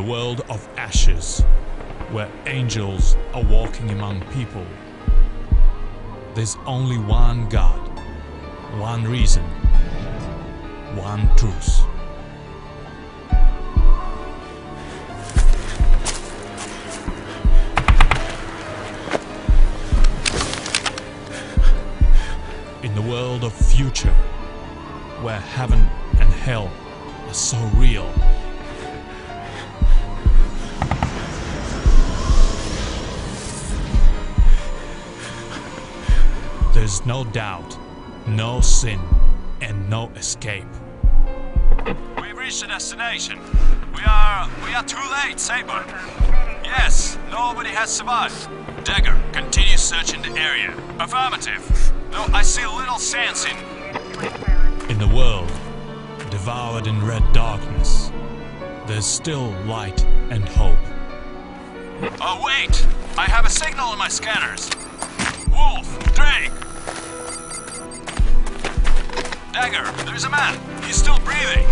the world of ashes, where angels are walking among people, there's only one God, one reason, one truth. In the world of future, where heaven and hell are so real. There's no doubt, no sin, and no escape. We've reached the destination. We are... we are too late, Saber. Yes, nobody has survived. Dagger, continue searching the area. Affirmative. Though I see little sense in... In the world, devoured in red darkness, there's still light and hope. Oh, wait! I have a signal on my scanners. Wolf, Drake! Dagger, there's a man. He's still breathing.